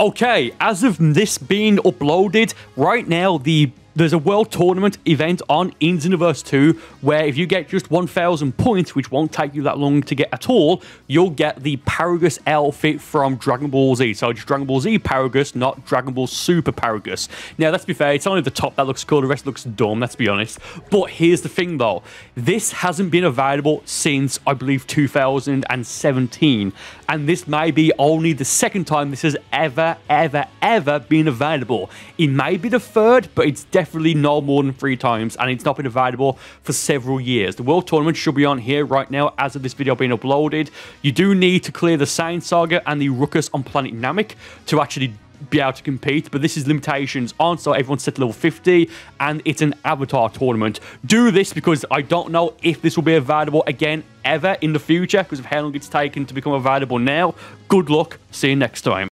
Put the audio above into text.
Okay, as of this being uploaded, right now the there's a world tournament event on in Xenoverse 2 where if you get just 1000 points, which won't take you that long to get at all, you'll get the Paragus outfit from Dragon Ball Z. So it's Dragon Ball Z Paragus, not Dragon Ball Super Paragus. Now, let's be fair, it's only the top that looks cool, the rest looks dumb, let's be honest. But here's the thing though, this hasn't been available since, I believe, 2017. And this may be only the second time this has ever, ever, ever been available. It may be the third, but it's definitely definitely no more than three times, and it's not been available for several years. The World Tournament should be on here right now as of this video being uploaded. You do need to clear the Saiyan Saga and the Ruckus on Planet Namek to actually be able to compete, but this is limitations on, so everyone's set to level 50, and it's an avatar tournament. Do this because I don't know if this will be available again ever in the future because of how long it's taken to become available now. Good luck. See you next time.